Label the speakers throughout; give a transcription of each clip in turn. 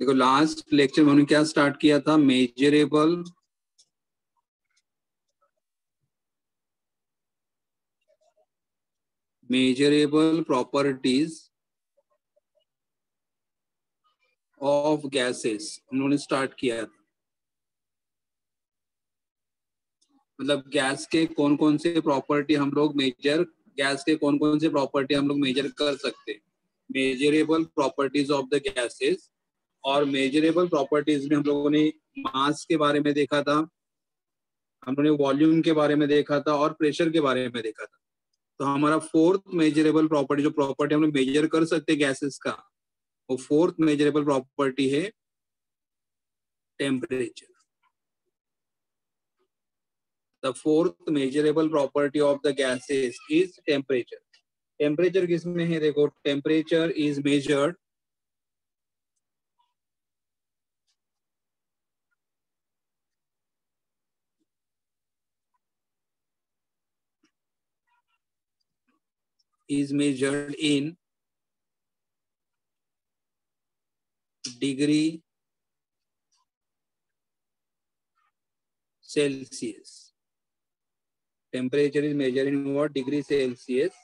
Speaker 1: देखो last lecture में क्या स्टार्ट किया था? Measurable measurable properties of gases उन्होंने स्टार्ट किया था। मतलब गैस के कौन कौन से प्रॉपर्टी हम लोग मेजर गैस के कौन कौन से प्रॉपर्टी हम लोग मेजर कर सकते measurable properties of the gases और मेजरेबल प्रॉपर्टीज़ में हम लोगों ने मास के बारे में देखा था। हम लोगों ने वॉल्यूम के बारे में देखा था और प्रेशर के बारे में देखा था। तो हमारा फोर्थ मेजरेबल प्रॉपर्टी जो प्रॉपर्टी हम लोग मेजर कर सकते गैसेस का, वो फोर्थ मेजरेबल प्रॉपर्टी है temperature the fourth measurable property of the gases is temperature temperature किसमें है? देखो temperature is measured is measured in degree Celsius. Temperature is measured in what degree Celsius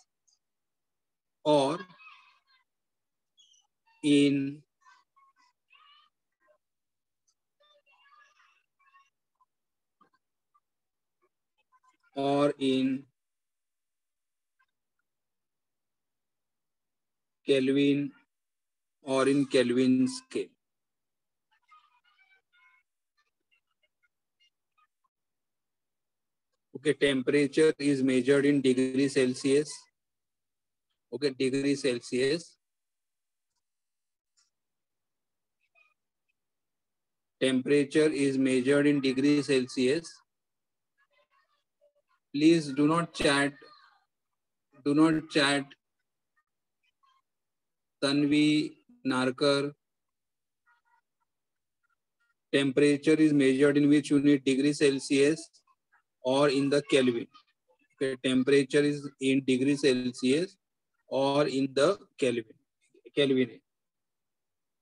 Speaker 1: or in or in Kelvin or in Kelvin scale. Okay, temperature is measured in degree Celsius. Okay, degree Celsius. Temperature is measured in degree Celsius. Please do not chat. Do not chat Tanvi, Narkar temperature is measured in which unit degree Celsius और in the Kelvin temperature is in degree Celsius और in the Kelvin Kelvin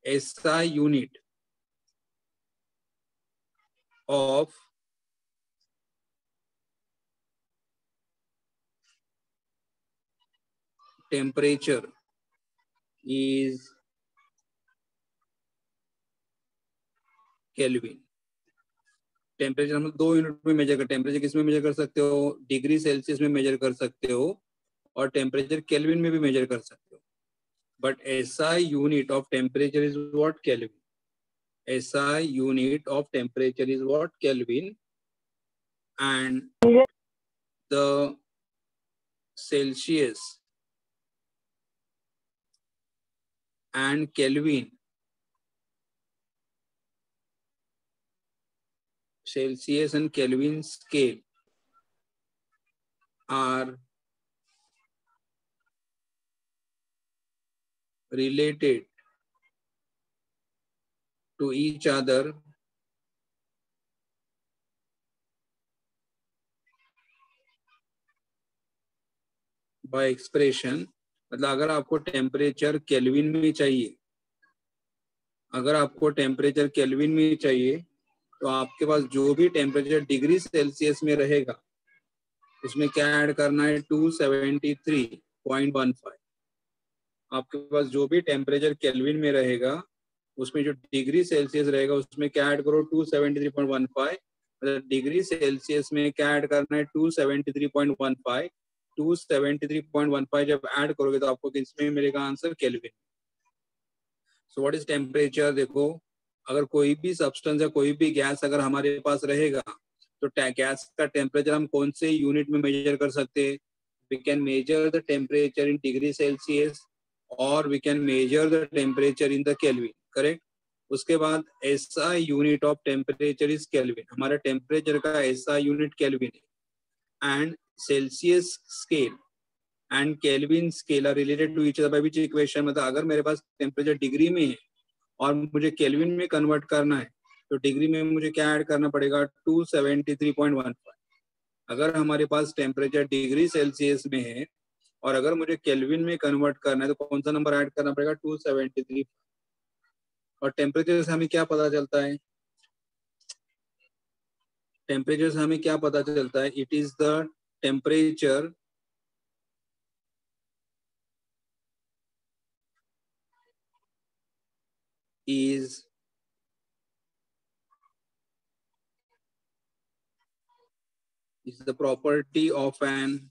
Speaker 1: SI unit of temperature is Kelvin temperature हम दो unit में measure कर temperature किसमें major कर सकते हो? डिग्री सेल्सियस में मेजर कर सकते हो और टेम्परेचर केल्विन में भी मेजर कर सकते हो। But SI unit of temperature is what Kelvin SI unit of temperature is what Kelvin and the Celsius and Kelvin. Celsius and Kelvin scale are related to each other by expression मतलब अगर आपको temperature Kelvin में चाहिए, अगर आपको temperature Kelvin में चाहिए तो आपके पास जो भी टेम्परेचर डिग्री सेल्सियस में रहेगा, उसमें क्या ऐड करना है? 273.15 आपके पास जो भी टेम्परेचर केल्विन में रहेगा, उसमें जो डिग्री सेल्सियस रहेगा, उसमें क्या ऐड करो? 273.15 मतलब डिग्री सेल्सियस में क्या ऐड करना है? 273.15 273.15 जब ऐड करोगे तो आपको किसमें मिलेगा answer Kelvin so what is temperature देखो, अगर कोई भी सब्सटेंस या कोई भी गैस अगर हमारे पास रहेगा तो गैस का टेम्परेचर हम कौन से यूनिट में मेजर कर सकते हैं? We can measure the temperature in degree Celsius और we can measure the temperature in the Kelvin correct उसके बाद SI unit of temperature is Kelvin हमारा टेम्परेचर का ऐसा यूनिट केल्विन है। And Celsius scale and Kelvin scale are related to each other by which equation मतलब अगर मेरे पास temperature degree में है और मुझे केल्विन में कन्वर्ट करना है तो डिग्री में मुझे क्या ऐड करना पड़ेगा? 273.15 अगर हमारे पास टेम्परेचर डिग्री सेल्सियस में है और अगर मुझे केल्विन में कन्वर्ट करना है तो कौन सा नंबर ऐड करना पड़ेगा? 273 और टेम्परेचर से हमें क्या पता चलता है? टेम्परेचर से हमें क्या पता चलता है? It is the temperature is is the property of an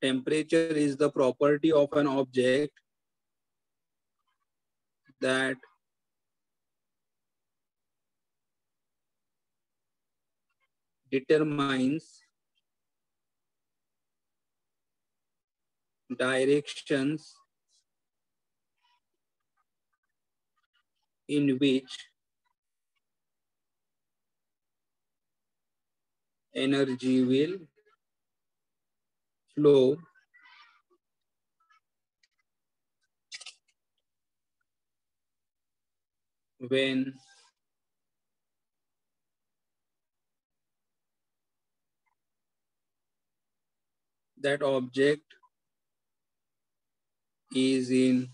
Speaker 1: temperature is the property of an object that determines directions in which energy will flow when that object is in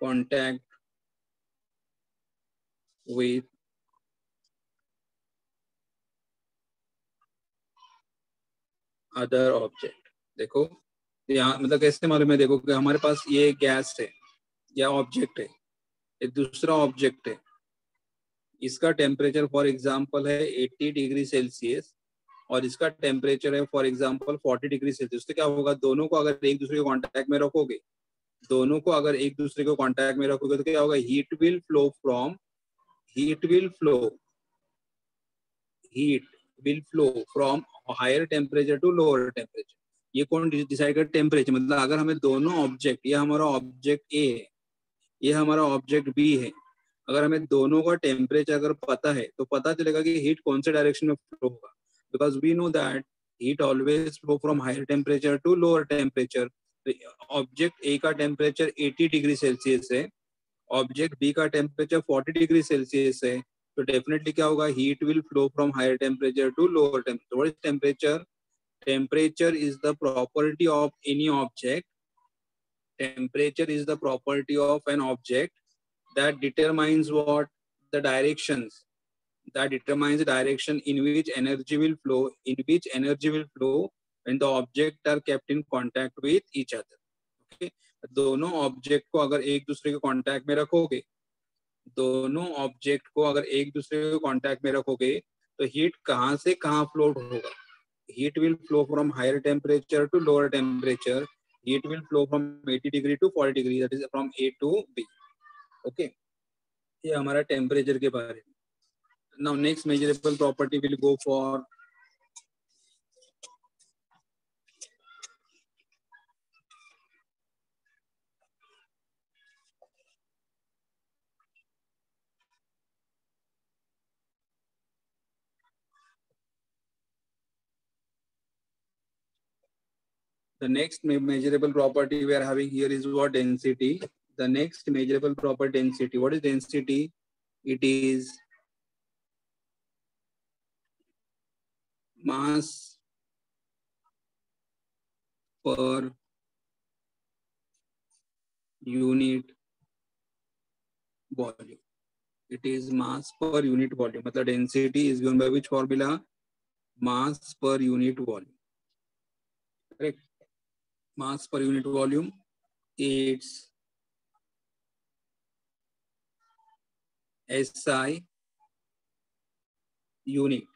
Speaker 1: contact with other object देखो, यहाँ मतलब कैसे मालूम है? देखो कि हमारे पास ये गैस है, या ऑब्जेक्ट है एक दूसरा ऑब्जेक्ट है। इसका टेम्परेचर फॉर एग्जांपल है 80 डिग्री सेल्सियस और इसका टेम्परेचर है for example forty degree Celsius तो क्या होगा? दोनों को अगर एक दूसरे के कांटेक्ट में रखोगे, दोनों को अगर एक दूसरे को कांटेक्ट में रखोगे तो क्या होगा? Heat will flow from heat will flow heat will flow from higher temperature to lower temperature ये कौन डिसाइड कर? टेम्परेचर मतलब अगर हमें दोनों ऑब्जेक्ट ये हमारा ऑब्जेक्ट ए है, ये हमारा ऑब्जेक्ट बी है, अगर हमें दोनों का टेम्परेचर अगर पता है तो पता चलेगा कि हीट कौन से डायरेक्शन में फ्लो होगा। Because we know that heat always flow from higher temperature to lower temperature. Object A का टेम्परेचर 80 डिग्री सेल्सियस है ऑब्जेक्ट बी का टेम्परेचर 40 डिग्री सेल्सियस है तो डेफिनेटली क्या होगा heat will flow from higher temperature to lower temperature is temperature temperature is the property of any object temperature is the property of an object that determines what the directions that determines the direction in which energy will flow, in which energy will flow when the object are kept in contact with each other. Okay? दोनों object को अगर एक दूसरे के contact में रखोगे दोनों object को अगर एक दूसरे के कांटेक्ट में रखोगे तो हीट कहाँ से कहाँ फ्लोट होगा? Heat will flow from higher temperature to lower temperature heat will flow from 80 degree to 40 degree that is from A to B okay ये हमारा टेम्परेचर के बारे में। Now next measurable property will go for the next measurable property we are having here is what density? The next measurable property density. What is density? It is mass per unit volume. It is mass per unit volume. The density is given by which formula? Mass per unit volume. Correct. Mass per unit volume. It's SI unit.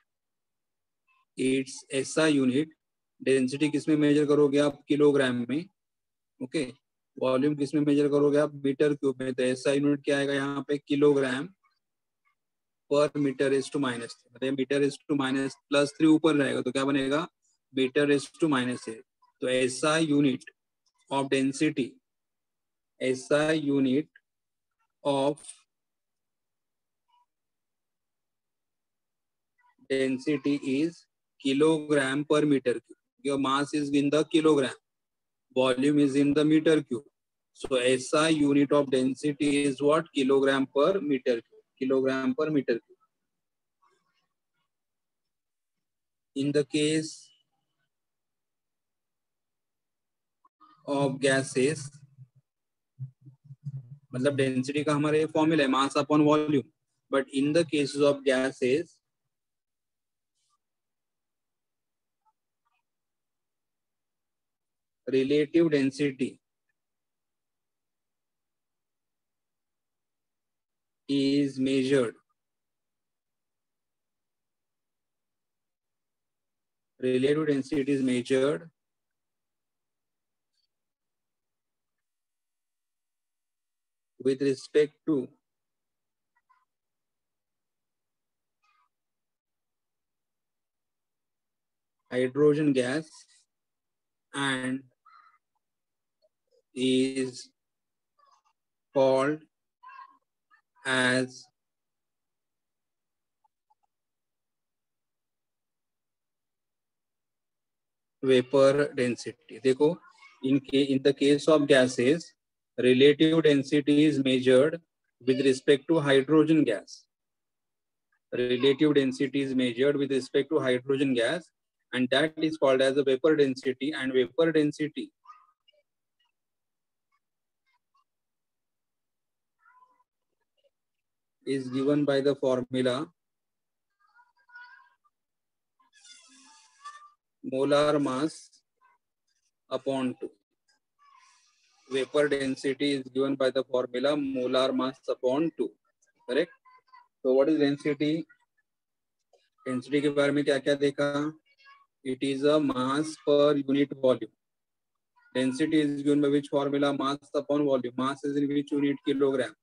Speaker 1: It's SI unit density किसमें measure करोगे आप kilogram में? Okay volume किसमें measure करोगे आप? Meter cube में। तो SI unit क्या आएगा यहाँ पे? Kilogram per metre is to minus मतलब metre is to minus plus three ऊपर रहेगा तो क्या बनेगा? Metre is to minus three तो SI unit of density SI unit of density is kilogram per metre cube. Your mass is in the kilogram volume is in the metre cube so SI unit of density is what kilogram per metre cube kilogram per metre cube in the case of gases मतलब density का हमारे formula है, mass upon volume but in the cases of gases relative density is measured. Relative density is measured with respect to hydrogen gas and is called as vapor density. देखो in in the case of gases, relative density is measured with respect to hydrogen gas. Relative density is measured with respect to hydrogen gas, and that is called as a vapor density. And vapor density is given by the formula molar mass upon 2. Vapor density is given by the formula molar mass upon 2. Correct? So what is density? Density के बारे में क्या क्या देखा? It is a mass per unit volume. Density is given by which formula? Mass upon volume. Mass is in which unit? Kilogram.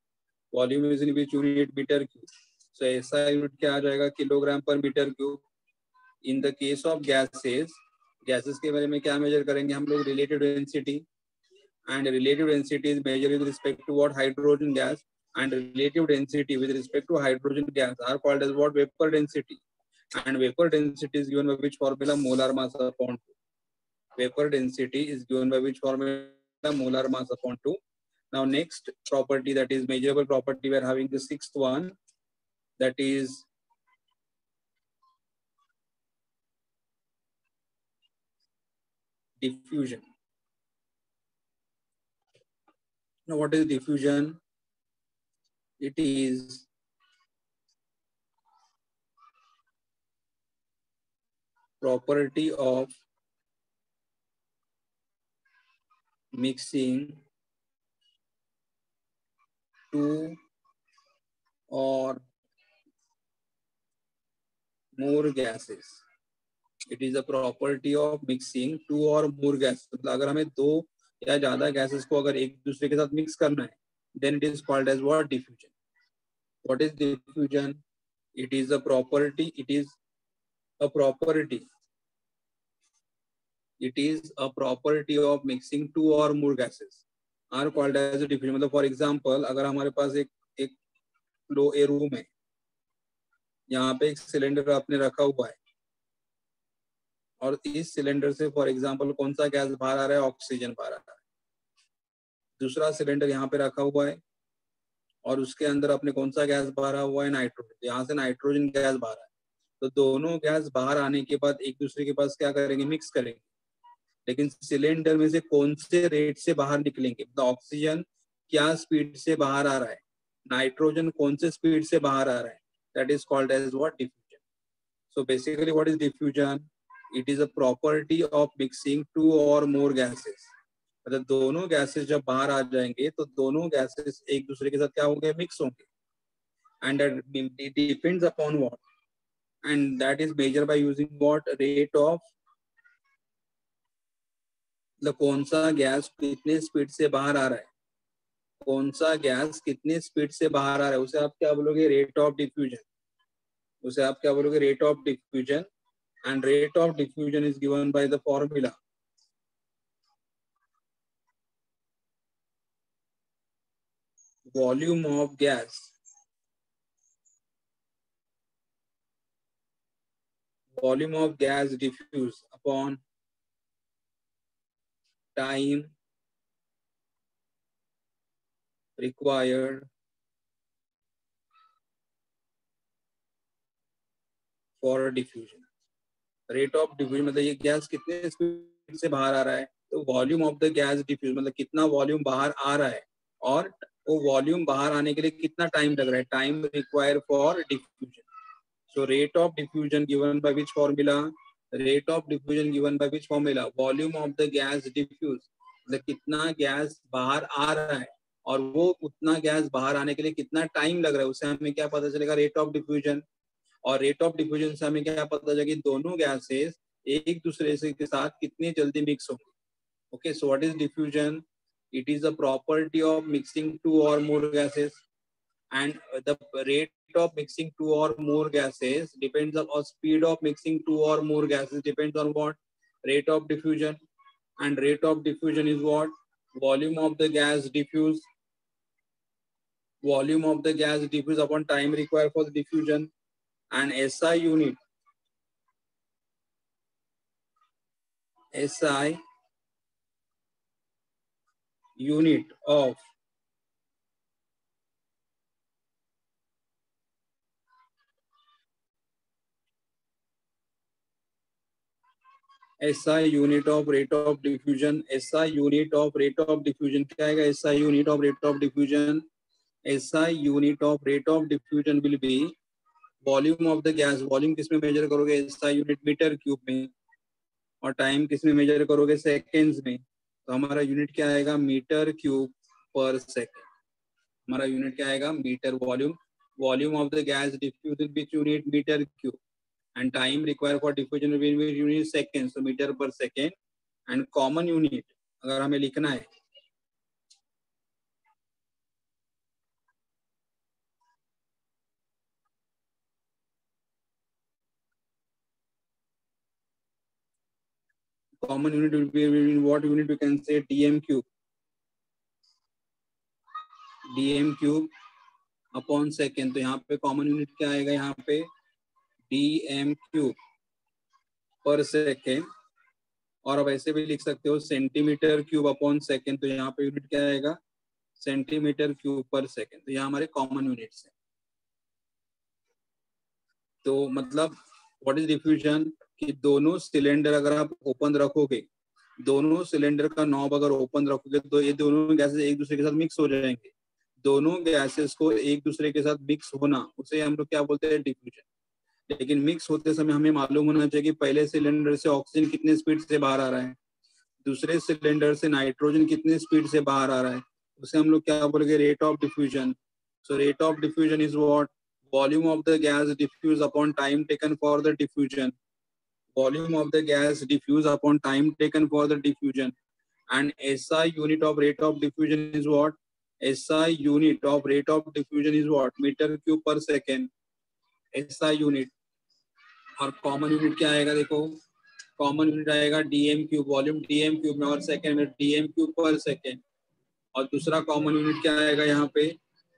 Speaker 1: Volume is in which unit metre cube so SI unit क्या आ जाएगा kilogram per metre cube in the case of gases gases के बारे में क्या measure करेंगे हम लोग relative density and relative density is measure with respect to what hydrogen gas and relative density with respect to hydrogen gas are called as what vapor density and vapor density is given by which formula molar mass upon 2 vapor density is given by which formula molar mass upon 2 Now next property that is measurable property, we are having the sixth one that is diffusion. Now what is diffusion? It is property of mixing two or more gases. It is a property of mixing two or more gases मतलब अगर हमें दो या ज़्यादा gases को अगर एक दूसरे के साथ मिक्स करना है then it is called as what diffusion what is diffusion it is a property it is a property it is a property of mixing two or more gases are called as diffusion मतलब for example अगर हमारे पास एक एक लो a room है, यहाँ पे एक सिलेंडर आपने रखा हुआ है, और इस सिलेंडर से फॉर एग्जांपल कौन सा गैस बाहर आ रहा है? ऑक्सीजन बाहर आ रहा है। दूसरा सिलेंडर यहाँ पे रखा हुआ है, और उसके अंदर अपने कौन सा गैस बाहर हुआ है? नाइट्रोजन यहाँ से नाइट्रोजन गैस बाहर है। तो दोनों गैस बाहर आने के बाद एक दूसरे के पास क्या करेंगे? मिक्स करेंगे। लेकिन सिलेंडर में से कौन से रेट से बाहर निकलेंगे? मतलब ऑक्सीजन क्या स्पीड से बाहर आ रहा है? नाइट्रोजन कौन से स्पीड से बाहर आ रहा है? That is called as what diffusion so basically what is diffusion it is a property of mixing two or more gases मतलब दोनों गैसेस जब बाहर आ जाएँगे तो दोनों गैसेस एक दूसरे के साथ क्या होंगे? मिक्स होंगे. And depends upon what and that is measure by using what rate of मतलब कौन सा गैस कितने स्पीड से बाहर आ रहा है? कौन सा गैस कितने स्पीड से बाहर आ रहा है? उसे आप क्या बोलोगे? रेट ऑफ़ डिफ्यूजन उसे आप क्या बोलोगे? Rate of diffusion and rate of diffusion is given by the formula volume of gas. Volume of gas diffuse upon time required for diffusion. Rate of diffusion मतलब ये गैस कितने speed से बाहर आ रहा है? तो volume of the gas diffuse मतलब कितना वॉल्यूम बाहर आ रहा है? और वो वॉल्यूम बाहर आने के लिए कितना टाइम लग रहा है? Time require for diffusion so rate of diffusion given by which formula rate of diffusion given by which formula volume of the gas diffuse मतलब कितना गैस बाहर आ रहा है और वो उतना गैस बाहर आने के लिए कितना टाइम लग रहा है, उससे हमें क्या पता चलेगा रेट ऑफ़ डिफ्यूजन और रेट ऑफ़ डिफ्यूजन से हमें क्या पता चलेगा दोनों गैसेस एक दूसरे से के साथ कितनी जल्दी मिक्स होंगे? Okay so what is diffusion it is a property of mixing two or more gases. And uh, the rate of mixing two or more gases depends on or speed of mixing two or more gases depends on what? Rate of diffusion. And rate of diffusion is what? Volume of the gas diffused volume of the gas diffused upon time required for the diffusion. And SI unit. SI unit of SI unit of rate of diffusion SI unit of rate of diffusion क्या आएगा? SI unit of rate of diffusion SI unit of rate of diffusion will be volume of the gas volume किसमें measure करोगे? SI unit metre cube में। और time किसमें measure करोगे? Second में। तो हमारा यूनिट क्या आएगा? मीटर क्यूब पर सेकेंड हमारा यूनिट क्या आएगा? Metre volume volume of the gas diffusion which unit metre cube and time require for diffusion unit second so metre per second and common unit अगर हमें लिखना है। Common unit will be in what unit? We can say dm cube. dm cube upon second तो यहाँ पे common unit क्या आएगा? यहाँ पे क्यूब पर सेकेंड और अब ऐसे भी लिख सकते हो सेंटीमीटर क्यूब अपॉन सेकेंड तो यहाँ पे यूनिट क्या आएगा? सेंटीमीटर क्यूब पर सेकेंड तो यहाँ हमारे कॉमन यूनिट्स है। तो मतलब व्हाट इज़ डिफ्यूजन कि दोनों सिलेंडर अगर आप ओपन रखोगे, दोनों सिलेंडर का नॉब अगर ओपन रखोगे तो ये दोनों गैसेस एक दूसरे के साथ मिक्स हो जाएँगे। दोनों गैसेस को एक दूसरे के साथ मिक्स होना, उसे हम लोग क्या बोलते हैं? डिफ्यूजन लेकिन मिक्स होते समय हमें मालूम होना चाहिए कि पहले सिलेंडर से ऑक्सीजन कितने स्पीड से बाहर आ रहा है। दूसरे सिलेंडर से नाइट्रोजन कितने स्पीड से बाहर आ रहा है। उसे हम लोग क्या बोलेंगे? Rate of diffusion so rate of diffusion is what volume of the gas diffuse upon time taken for the diffusion volume of the gas diffuse upon time taken for the diffusion and S I unit of rate of diffusion is what S I unit of rate of diffusion is what metre cube per second S I unit और common unit क्या आएगा देखो? Common unit आएगा DM cube volume DM cube में और second में dm cube पर second और दूसरा कॉमन यूनिट क्या आएगा यहाँ पे?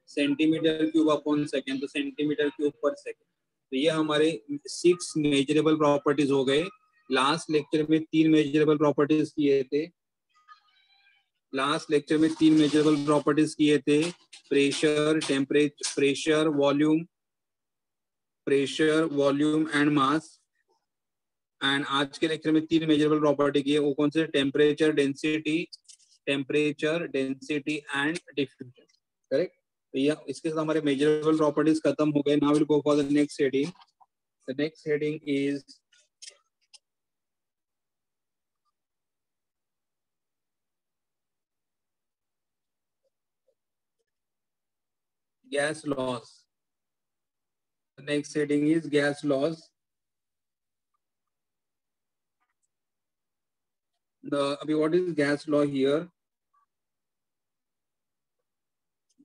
Speaker 1: सेंटीमीटर क्यूब अपॉन सेकेंड तो सेंटीमीटर क्यूब पर सेकेंड तो ये हमारे सिक्स मेजरेबल प्रॉपर्टीज़ हो गए। लास्ट लेक्चर में तीन मेजरेबल प्रॉपर्टीज़ किए थे। लास्ट लेक्चर में तीन मेजरेबल प्रॉपर्टीज़ किए थे। Pressure temperature pressure volume pressure volume and mass and आज के लेक्चर में तीन मेजरेबल प्रॉपर्टी की है। वो कौन से? Temperature density temperature density and diffusion correct तो ये इसके साथ हमारे मेजरेबल प्रॉपर्टीज़ खत्म हो गए। Now will go for the next heading the next heading is gas the next heading is gas laws the I what is gas law here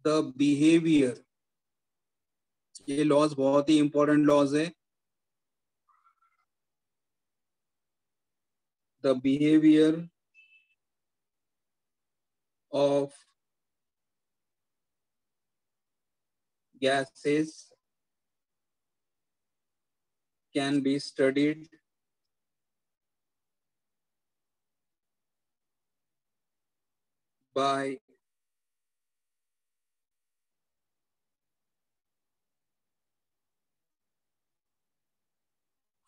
Speaker 1: the behaviour ये laws बहुत ही इंपॉर्टेंट लॉज है the behaviour of gases can be studied. By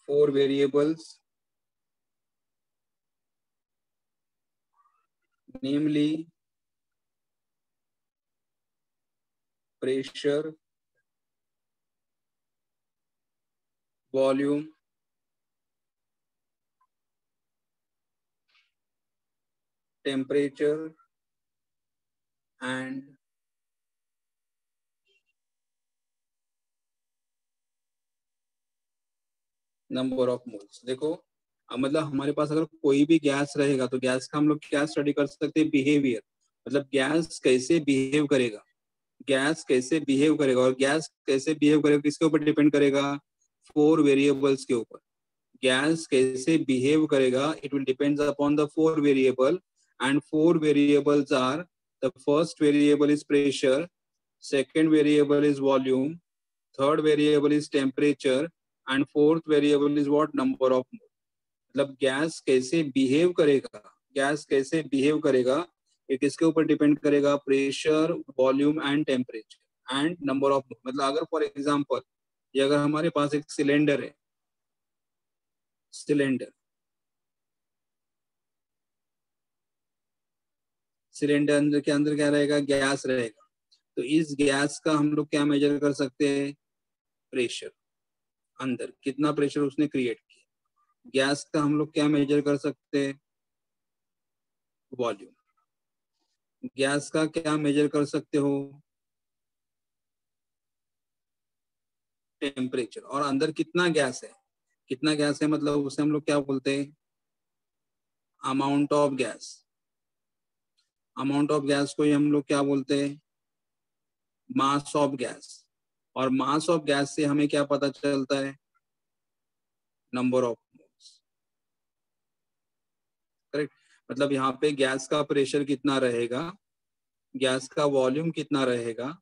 Speaker 1: four variables namely pressure, volume, temperature, and number of moles देखो मतलब हमारे पास अगर कोई भी गैस रहेगा तो गैस का हम लोग क्या स्टडी कर सकते हैं? बिहेवियर मतलब गैस कैसे बिहेव करेगा? गैस कैसे बिहेव करेगा? और गैस कैसे बिहेव करेगा? किसके ऊपर डिपेंड करेगा? फोर वेरिएबल्स के ऊपर। गैस कैसे बिहेव करेगा it will depends upon the four variable and four variables are the first variable is pressure variable is volume, third variable is temperature and fourth variable is what? Number of mole मतलब gas कैसे behave करेगा gas कैसे behave करेगा, ये किसके ऊपर depend करेगा? Pressure volume and temperature and number of मतलब अगर फॉर एग्जांपल ये अगर हमारे पास एक सिलेंडर है, सिलेंडर। सिलेंडर अंदर के अंदर क्या रहेगा? गैस रहेगा। तो इस गैस का हम लोग क्या मेजर कर सकते हैं? प्रेशर अंदर। कितना प्रेशर उसने क्रिएट किया? गैस का हम लोग क्या मेजर कर सकते हैं? वॉल्यूम गैस का क्या मेजर कर सकते हो? टेम्परेचर और अंदर कितना गैस है? कितना गैस है मतलब उसे हम लोग क्या बोलते हैं? Amount of gas amount of gas को हम लोग क्या बोलते हैं? मास ऑफ़ गैस और मास ऑफ़ गैस से हमें क्या पता चलता है? नंबर ऑफ़ मोल्स करेक्ट मतलब यहाँ पे गैस का प्रेशर कितना रहेगा? गैस का वॉल्यूम कितना रहेगा?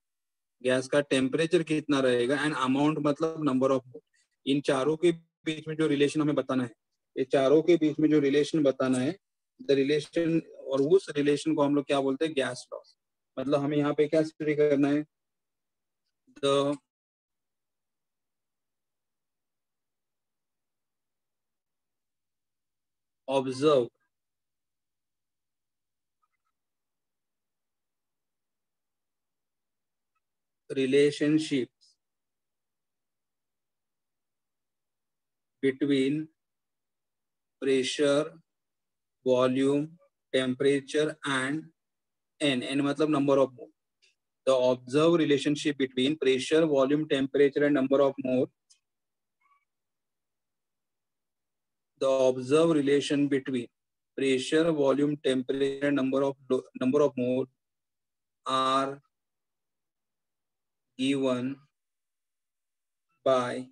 Speaker 1: गैस का टेम्परेचर कितना रहेगा एंड अमाउंट मतलब नंबर ऑफ़ इन चारों के बीच में जो रिलेशन हमें बताना है, ये चारों के बीच में जो रिलेशन बताना है द रिलेशन और उस रिलेशन को हम लोग क्या बोलते हैं? Gas laws. मतलब हमें यहाँ पे क्या स्टडी करना है? The observe relationships between pressure, volume, temperature and n. n मतलब number of mole. The observed relationship between pressure, volume, temperature and number of mole. The observed relation between pressure, volume, temperature and number of number of mole are given by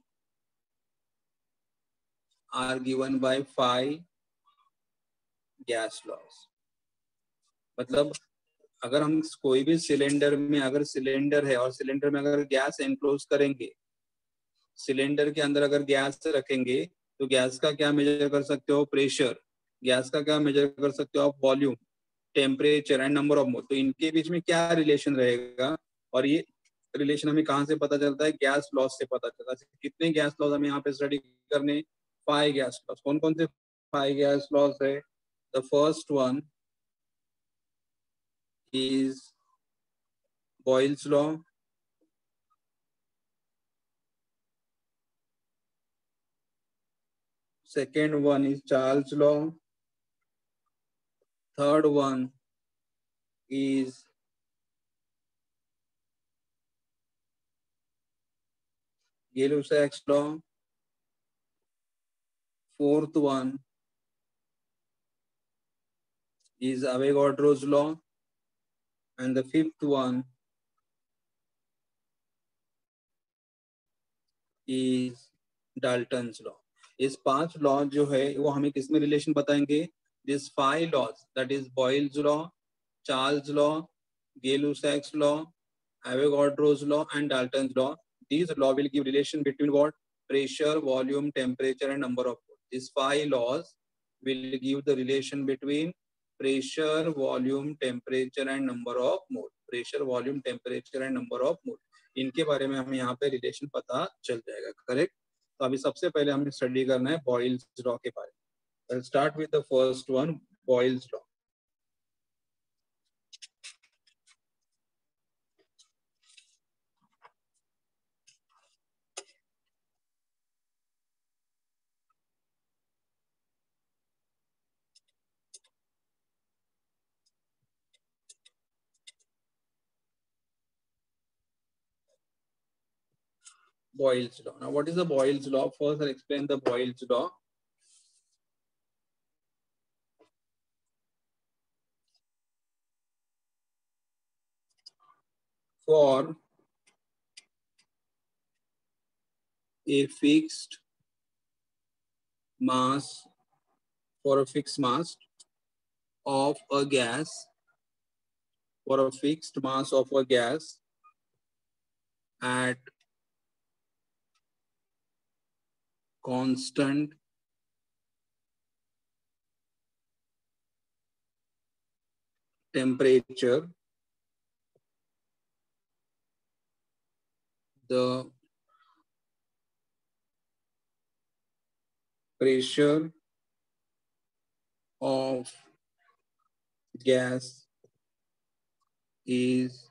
Speaker 1: are given by five gas laws मतलब अगर हम कोई भी cylinder में, अगर cylinder है और cylinder में अगर गैस एनक्लोज करेंगे सिलेंडर के अंदर अगर गैस रखेंगे तो गैस का क्या मेजर कर सकते हो? प्रेशर गैस का क्या मेजर कर सकते हो आप? Volume temperature and number of mole तो इनके बीच में क्या रिलेशन रहेगा? और ये रिलेशन हमें कहाँ से पता चलता है? गैस लॉस से पता चलता है। कितने गैस लॉस हमें यहाँ पे स्टडी करने? फाइव गैस लॉस कौन कौन से फाइव गैस लॉस है? The first one is Boyle's law second one is Charles law. Third one is Gay-Lussac's law. Fourth one is Avogadro's law. And the fifth one is Dalton's law. इस पाँच law जो है, वो हमें किसमें relation बताएँगे this five laws that is Boyle's law Charles law Gay Lussac's law Avogadro's law and Dalton's law these law will give relation between what pressure volume temperature and number of moles these five laws will give the relation between pressure volume temperature and number of mole pressure volume temperature and number of mole इनके बारे में हमें यहाँ पे relation पता चल जाएगा correct तो अभी सबसे पहले हमें स्टडी करना है बॉयल्स लॉ के बारे में start with the first one Boyle's law Boyle's law. Now, what is the Boyle's law? First, I'll explain the Boyle's law. For a fixed mass, for a fixed mass of a gas, for a fixed mass of a gas at constant temperature the pressure of gas is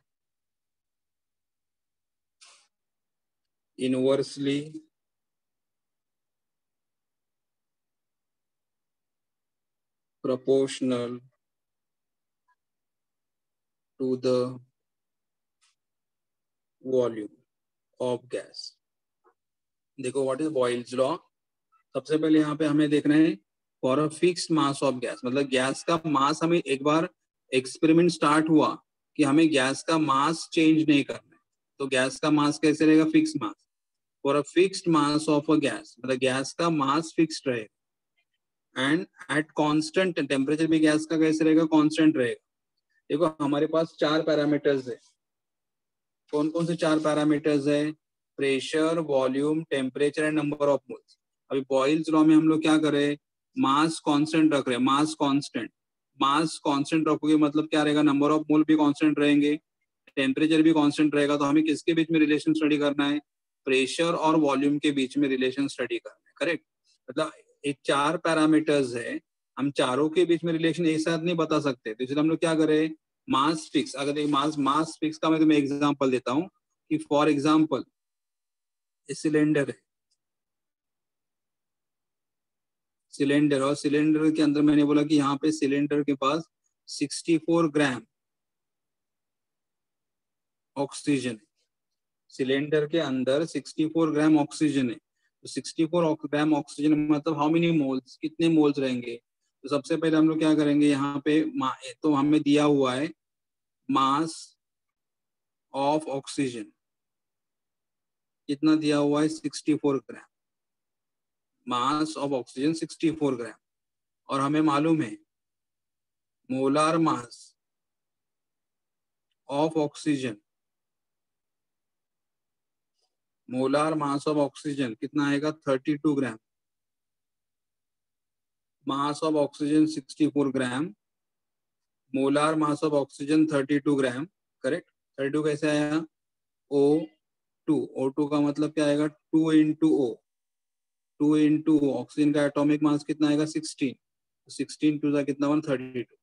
Speaker 1: inversely proportional to the volume of gas. देखो what is Boyle's law सबसे पहले यहाँ पे हमें देखना है for a fixed mass of gas मतलब gas का मास हमें एक बार एक्सपेरिमेंट स्टार्ट हुआ कि हमें गैस का मास चेंज नहीं करना है। तो गैस का मास कैसे रहेगा? Fix mass for a fixed mass of a gas मतलब गैस का मास फिक्स्ड रहेगा। एंड एट कांस्टेंट टेम्परेचर भी गैस का कैसे रहेगा? कांस्टेंट रहेगा। देखो, हमारे पास चार पैरामीटर्स है। कौन कौन से चार पैरामीटर्स है? Pressure volume temperature and number of moles अभी बॉयल्स लॉ में हम लोग क्या करें मास कांस्टेंट रख रहे हैं। मास कांस्टेंट मास कांस्टेंट रखोगे मतलब क्या रहेगा? नंबर ऑफ़ मोल भी कांस्टेंट रहेंगे। टेम्परेचर भी कांस्टेंट रहेगा। तो हमें किसके बीच में रिलेशन स्टडी करना है? प्रेशर और वॉल्यूम के बीच में रिलेशन स्टडी करना है। करेक्ट मतलब एक चार पैरामीटर्स है, हम चारों के बीच में रिलेशन एक साथ नहीं बता सकते। तो इसलिए हम लोग क्या करें मास फिक्स अगर एक मास मास फिक्स का मैं तुम्हें एग्जांपल देता हूँ, कि फॉर एग्जांपल सिलेंडर है। सिलेंडर और सिलेंडर के अंदर मैंने बोला कि यहाँ पे सिलेंडर के पास 64 ग्राम ऑक्सीजन सिलेंडर के अंदर 64 ग्राम ऑक्सीजन है। तो 64 ग्राम ऑक्सीजन मतलब हाउ मेनी मोल्स कितने मोल्स रहेंगे? तो सबसे पहले हम लोग क्या करेंगे, यहाँ पे तो हमें दिया हुआ है मास ऑफ़ ऑक्सीजन कितना दिया हुआ है? 64 gram mass of oxygen 64 gram और हमें मालूम है molar mass of oxygen molar mass of oxygen, कितना आएगा? 32 gram. Mass of oxygen 64 gram. Molar mass of oxygen 32 gram correct 32 कैसे आया? O two. ओ टू का मतलब क्या आएगा? Two into O two into oxygen का एटॉमिक मास कितना आएगा? सिक्सटीन। सिक्सटीन टू का कितना वन थर्टी टू।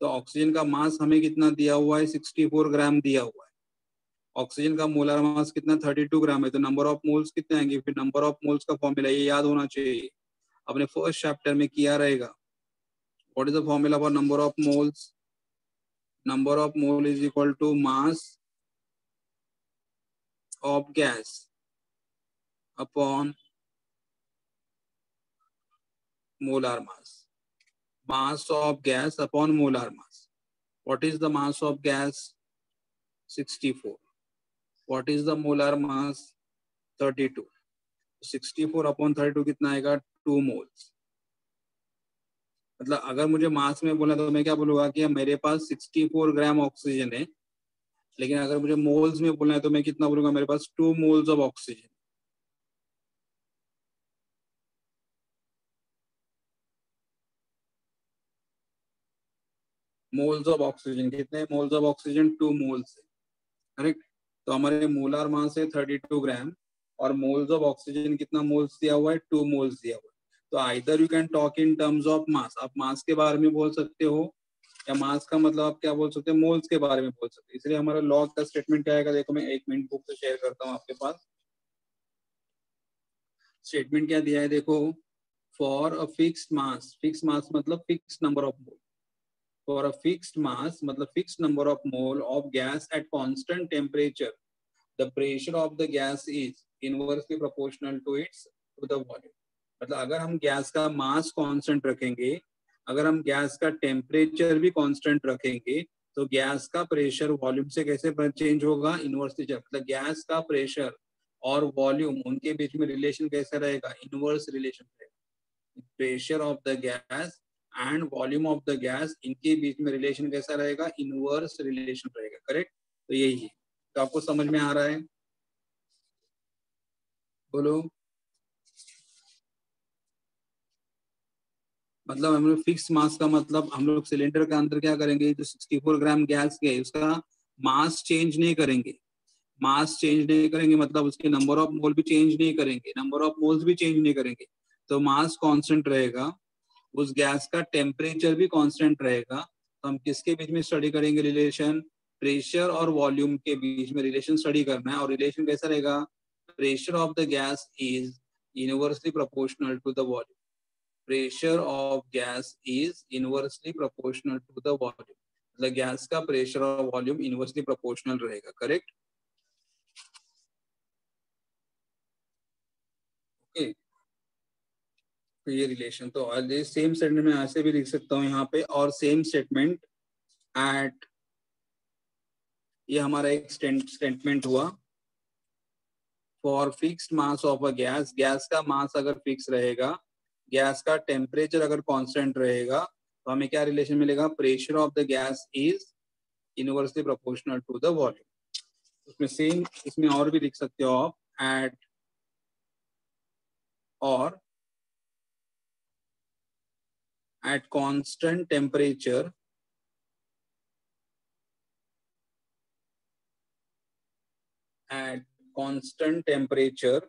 Speaker 1: तो ऑक्सीजन का मास हमें कितना दिया हुआ है? सिक्सटी फोर ग्राम दिया हुआ है। ऑक्सीजन का मोलर मास कितना थर्टी टू ग्राम है तो नंबर ऑफ़ मोल्स कितने आएँगे फिर नंबर ऑफ़ मोल्स का फॉर्मूला ये याद होना चाहिए अपने फ़र्स्ट चैप्टर में किया रहेगा what is the formula for number of moles number of mole is equal to mass of gas upon molar mass. Mass of gas upon molar mass. What is the mass of gas? 64. What is the molar mass? 32. 64 upon 32 कितना आएगा? Two moles मतलब अगर मुझे मास में बोला तो मैं क्या बोलूँगा कि मेरे पास 64 ग्राम ऑक्सीजन है, लेकिन अगर मुझे मोल्स में बोलना है तो मैं कितना बोलूँगा? मेरे पास two moles of oxygen moles of oxygen कितने moles of oxygen two moles है. करेक्ट तो हमारे मोलार मास है थर्टी टू ग्राम और मोल्स ऑफ़ ऑक्सीजन कितना मोल्स दिया हुआ है? टू मोल्स दिया हुआ है। तो either you can talk in terms of mass आप मास के बारे में बोल सकते हो या मास का मतलब आप क्या बोल सकते हो? मोल्स के बारे में बोल सकते हो। इसलिए हमारा लॉ का स्टेटमेंट क्या आएगा? देखो मैं एक मिनट बुक से शेयर करता हूँ आपके पास। स्टेटमेंट क्या दिया है? देखो for a fixed mass fix mass मतलब fix number of mole for a fixed mass मतलब fixed number of mole of gas at constant temperature. The pressure of the gas is inversely proportional to its, to the volume. मतलब अगर हम gas का mass constant रखेंगे, अगर हम gas का temperature भी कांस्टेंट रखेंगे तो गैस का प्रेशर वॉल्यूम से कैसे चेंज होगा? इनवर्सली मतलब गैस का प्रेशर और वॉल्यूम उनके बीच में रिलेशन कैसा रहेगा? इनवर्स रिलेशन रहेगा. Pressure of the gas and volume of the gas इनके बीच में रिलेशन कैसा रहेगा? इनवर्स रिलेशन रहेगा करेक्ट तो यही है। तो आपको समझ में आ रहा है? बोलो। मतलब हम लोग फिक्स मास का मतलब हम लोग सिलेंडर के अंदर क्या करेंगे? जो 64 ग्राम गैस के उसका मास चेंज नहीं करेंगे। मास चेंज नहीं करेंगे मतलब उसके नंबर ऑफ़ मोल भी चेंज नहीं करेंगे। नंबर ऑफ़ मोल्स भी चेंज नहीं करेंगे। तो मास कांस्टेंट रहेगा। उस गैस का टेम्परेचर भी कांस्टेंट रहेगा। तो हम किसके बीच में स्टडी करेंगे रिलेशन प्रेशर और वॉल्यूम के बीच में रिलेशन स्टडी करना है। और रिलेशन कैसा रहेगा? Pressure of the gas is universally proportional to the volume pressure of gas is inversely proportional to the volume. the gas का प्रेशर और वॉल्यूम inversely proportional रहेगा, correct? Okay. तो ये रिलेशन तो सेम स्टेटमेंट में ऐसे भी लिख सकता हूँ यहाँ पे और सेम स्टेटमेंट एट ये हमारा एक स्टेटमेंट हुआ। For fixed mass of a gas gas का मास अगर फिक्स रहेगा गैस का टेम्परेचर अगर कांस्टेंट रहेगा तो हमें क्या रिलेशन मिलेगा? Pressure of the gas is inversely proportional to the volume उसमें सेम इसमें और भी लिख सकते हो आप एट और at constant temperature. At constant temperature.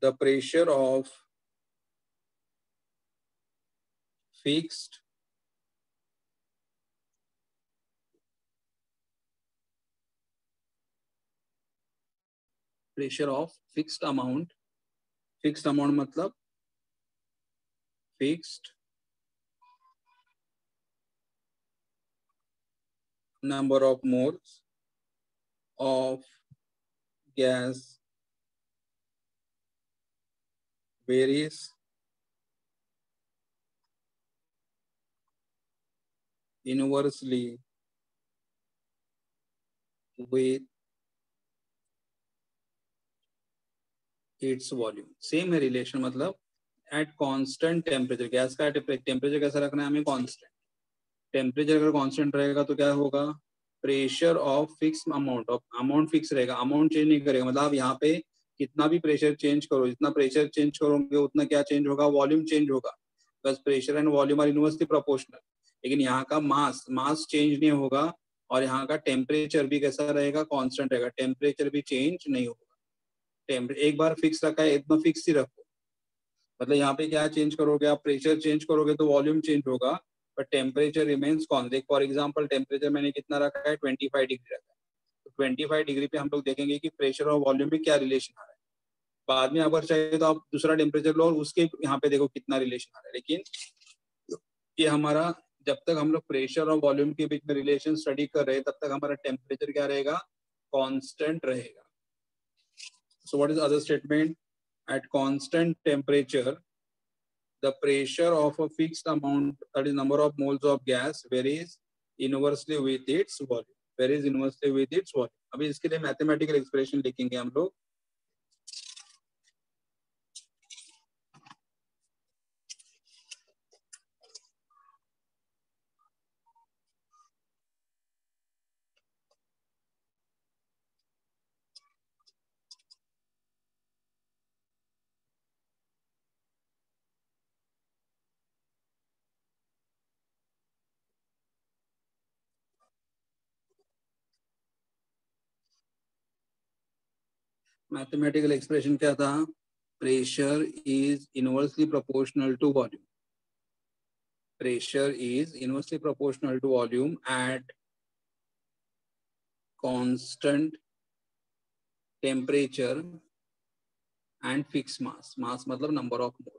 Speaker 1: The pressure of fixed pressure of fixed amount. Fixed amount matlab fixed number of moles of gas varies inversely with its volume same है relation मतलब at constant temperature gas का temperature कैसा रखना है हमें? Constant temperature अगर constant रहेगा तो क्या होगा? Pressure of fix amount of amount fix रहेगा। अमाउंट चेंज नहीं करेगा। मतलब यहाँ पे कितना भी प्रेशर चेंज करो, जितना प्रेशर चेंज करोगे, उतना क्या चेंज होगा? वॉल्यूम चेंज होगा। बस pressure and volume are inversely proportional लेकिन यहाँ का मास मास चेंज नहीं होगा और यहाँ का टेम्परेचर भी कैसा रहेगा? कांस्टेंट रहेगा। टेम्परेचर भी चेंज नहीं होगा। एक बार फिक्स रखा है इतना फिक्स ही रखो। मतलब यहाँ पे क्या चेंज करोगे आप? प्रेशर चेंज करोगे तो वॉल्यूम चेंज होगा but temperature remains con for example temperature मैंने कितना रखा है? ट्वेंटी फाइव डिग्री रखा है। तो ट्वेंटी फाइव डिग्री पे हम लोग देखेंगे कि प्रेशर और वॉल्यूम में क्या रिलेशन आ रहा है। बाद में अगर चाहिए तो आप दूसरा टेम्परेचर लो और उसके यहाँ पे देखो कितना रिलेशन आ रहा है। लेकिन ये हमारा, जब तक हम लोग प्रेशर और वॉल्यूम के बीच में रिलेशन स्टडी कर रहे हैं, तब तक हमारा टेम्परेचर क्या रहेगा? कांस्टेंट रहेगा। so what is other statement at constant temperature the pressure of a fixed amount that is number of moles of gas varies inversely with its volume varies inversely with its volume अभी इसके लिए mathematical expression लिखेंगे हम लोग mathematical expression क्या था? Pressure is inversely proportional to volume pressure is inversely proportional to volume at constant temperature and fix mass mass मतलब number of mole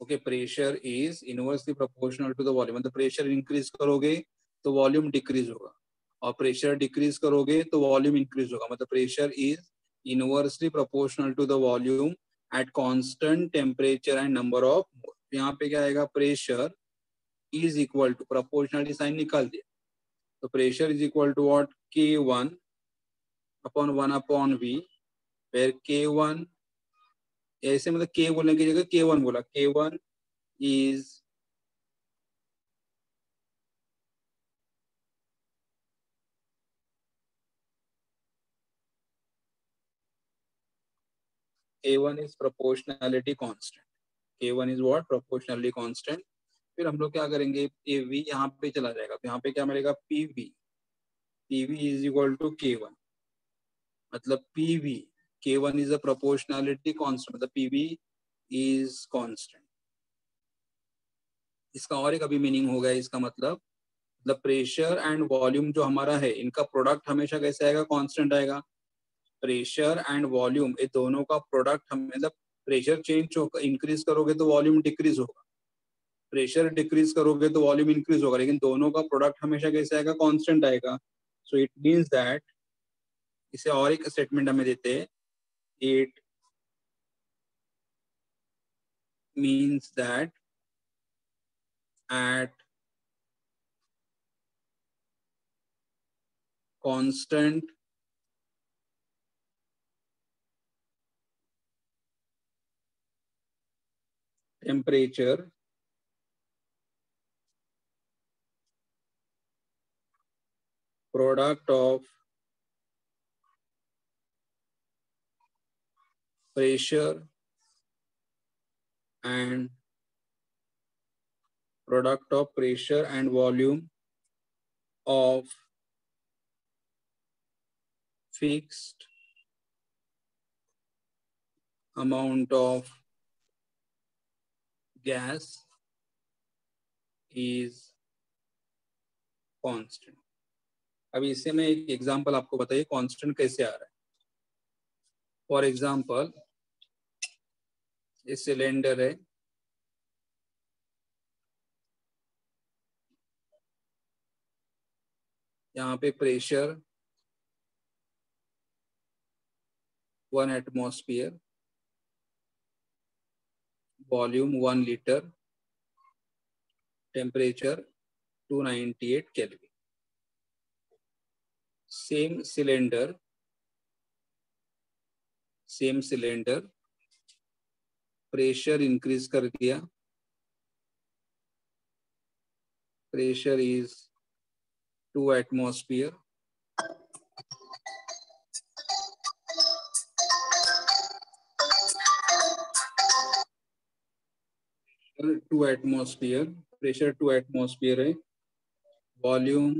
Speaker 1: okay pressure is inversely proportional to the volume मतलब pressure increase करोगे तो volume decrease होगा। और pressure decrease करोगे तो volume increase होगा। मतलब pressure is inversely proportional to the volume at constant temperature and number of यहाँ पे क्या आएगा? Pressure is equal to proportionality sign निकाल दिया। तो pressure is equal to what K one upon one upon V where K one ऐसे मतलब K बोलने की जगह के वन बोला। K one is k1 is proportionality constant. K1 is what? Proportionally constant. फिर हम लोग क्या करेंगे? ए वी यहाँ पे चला जाएगा। तो यहाँ पे क्या मिलेगा? P V P V is equal to K one मतलब P V K one is a proportionality constant मतलब पी वी इज़ कांस्टेंट इसका और एक अभी मीनिंग हो गया इसका मतलब। मतलब प्रेशर एंड वॉल्यूम जो हमारा है, इनका प्रोडक्ट हमेशा कैसे आएगा? कांस्टेंट आएगा। प्रेशर एंड वॉल्यूम ये दोनों का प्रोडक्ट हम मतलब प्रेशर चेंज होगा इंक्रीज करोगे तो वॉल्यूम डिक्रीज होगा। प्रेशर डिक्रीज करोगे तो वॉल्यूम इंक्रीज होगा, लेकिन दोनों का प्रोडक्ट हमेशा कैसे आएगा? कांस्टेंट आएगा। सो इट मींस दैट इसे और एक स्टेटमेंट हमें देते हैं। It means that at constant temperature. Product of pressure and product of pressure and volume of fixed amount of gas is constant. अभी इससे मैं एक एग्जांपल आपको बताइए कांस्टेंट कैसे आ रहा है? फॉर एग्जांपल ये सिलेंडर है। यहाँ पे pressure one atmosphere volume one litre temperature 298 kelvin. Same cylinder same cylinder, pressure increase कर दिया। Pressure is two atmosphere two atmosphere pressure two atmosphere है वॉल्यूम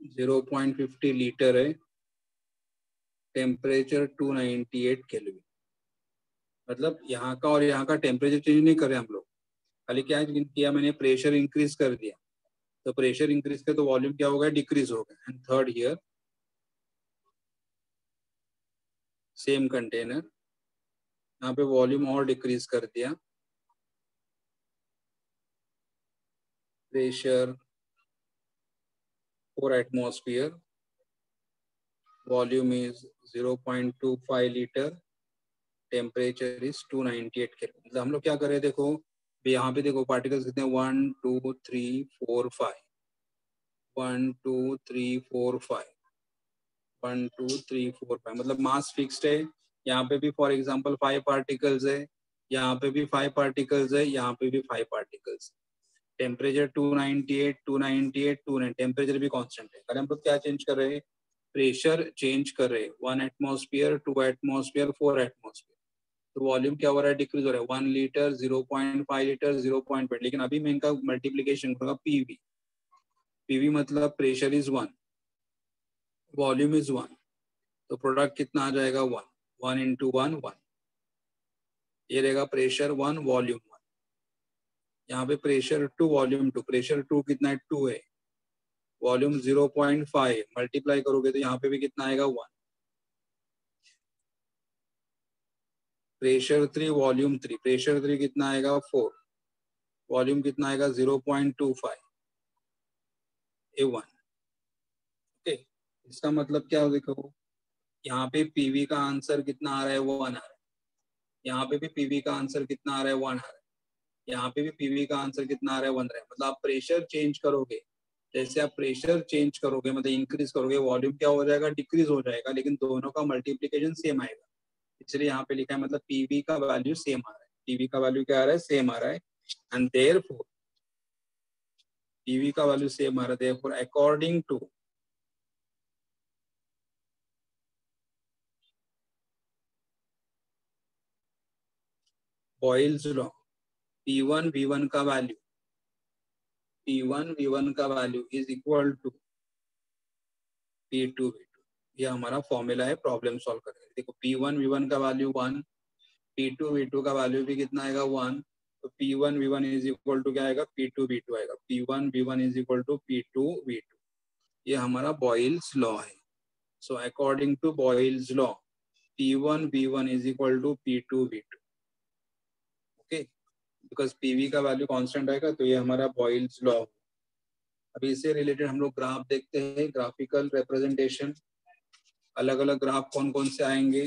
Speaker 1: 0.50 लीटर है टेम्परेचर 298 केल्विन मतलब यहाँ का और यहाँ का टेम्परेचर चेंज नहीं करे हम लोग। खाली क्या किया मैंने प्रेशर इंक्रीज कर दिया। तो प्रेशर इंक्रीज कर तो वॉल्यूम क्या होगा डिक्रीज होगा and third year same container यहाँ पे वॉल्यूम और डिक्रीज कर दिया। Pressure 4 atmosphere. Volume is 0.25 liter. Temperature is 298 kelvin मतलब हम लोग क्या कर रहे हैं? देखो यहाँ पे देखो पार्टिकल्स कितने one two three four five one two three four five one two three four five मतलब मास फिक्स्ड है। यहाँ पे भी फॉर एग्जांपल फाइव पार्टिकल्स है। यहाँ पे भी फाइव पार्टिकल्स है। यहाँ पे भी फाइव पार्टिकल्स टेम्परेचर 298 298 298 टेम्परेचर भी कांस्टेंट है। अगर हम लोग क्या चेंज कर रहे हैं? प्रेशर चेंज कर रहे हैं। One atmosphere two atmosphere four atmosphere तो वॉल्यूम क्या हो रहा है? डिक्रीज हो रहा है। One litre zero point five litre zero point five लेकिन अभी मैं इनका मल्टीप्लीकेशन करूँगा पीवी पीवी मतलब pressure is one volume is one तो प्रोडक्ट कितना आ जाएगा? One one into one one ये रहेगा प्रेशर वन वॉल्यूम यहाँ पे pressure two volume two pressure two कितना है? टू है। Volume zero point five multiply करोगे तो यहाँ पे भी कितना आएगा? One pressure three volume three pressure three कितना आएगा? फोर वॉल्यूम कितना आएगा? Zero point two five A one okay इसका मतलब क्या हो देखो? यहाँ पे पीवी का आंसर कितना आ रहा है? वो वन आ रहा है। यहाँ पे भी पीवी का आंसर कितना आ रहा है? वन आ रहा है। यहाँ पे भी पीवी का आंसर कितना आ रहा है? वन रहा है। मतलब आप प्रेशर चेंज करोगे, जैसे आप प्रेशर चेंज करोगे मतलब इंक्रीज करोगे वॉल्यूम क्या हो जाएगा? डिक्रीज हो जाएगा, लेकिन दोनों का मल्टीप्लीकेशन सेम आएगा। इसलिए यहाँ पे लिखा है मतलब पीवी का वैल्यू सेम आ रहा है। पीवी का वैल्यू क्या आ रहा है? सेम आ रहा है। एंड देयर फोर पीवी का वैल्यू सेम आ रहा है। Therefore according to Boyle's law P one V one का value P one V one का value is equal to P two V two ये हमारा फॉर्मूला है प्रॉब्लम सॉल्व करने देखो पी वन वी वन का value one P two V two का value भी कितना आएगा वन तो P one V one is equal to क्या आएगा? पी टू वी टू आएगा। P one V one is equal to P two V two ये हमारा बॉयल्स लॉ है। So according to Boyle's law P one V one is equal to P two V two because PV का value constant आएगा तो ये हमारा Boyle's law अभी इससे रिलेटेड हम लोग ग्राफ देखते हैं ग्राफिकल रिप्रेजेंटेशन अलग अलग ग्राफ कौन कौन से आएँगे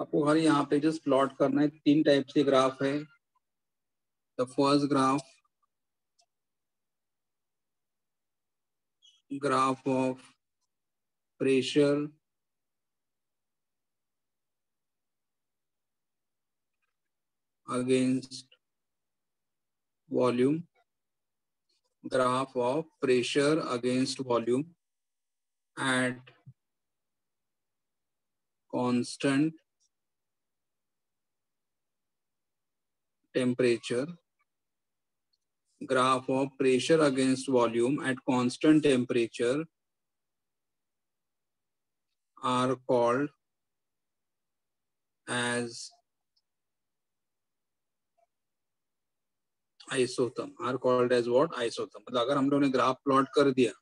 Speaker 1: आपको घर यहाँ पे जस्ट प्लॉट करना है। तीन टाइप से ग्राफ है। The first graph graph of pressure against volume graph of pressure against volume at constant temperature, graph of pressure against volume at constant temperature are called as isotherm are called as what isotherm मतलब अगर हम लोगों ने graph plot कर दिया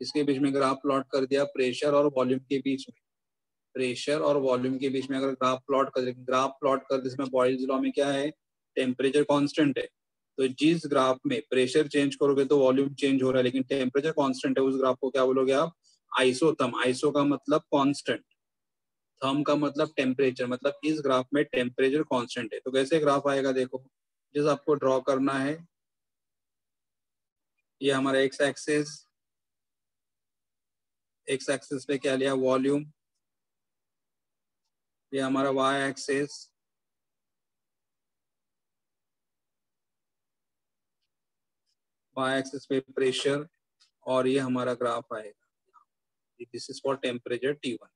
Speaker 1: इसके बीच में ग्राफ प्लॉट कर दिया? प्रेशर और वॉल्यूम के बीच में। प्रेशर और वॉल्यूम के बीच में अगर ग्राफ प्लॉट कर ग्राफ प्लॉट कर जिसमें बॉयल्स लॉ में क्या है? टेम्परेचर कांस्टेंट है तो जिस ग्राफ में प्रेशर चेंज करोगे तो वॉल्यूम चेंज हो रहा है, लेकिन टेम्परेचर कांस्टेंट है, उस ग्राफ को क्या बोलोगे आप? आइसोथम आइसो का मतलब कांस्टेंट थम का मतलब टेम्परेचर मतलब इस ग्राफ में टेम्परेचर कांस्टेंट है। तो कैसे ग्राफ आएगा देखो, जिस आपको ड्रॉ करना है, ये हमारा एक्स एक्सेस एक्स एक्सेस पे क्या लिया? वॉल्यूम ये हमारा वाई एक्सिस वाई एक्सिस पे प्रेशर और ये हमारा ग्राफ आएगा। This is for temperature T one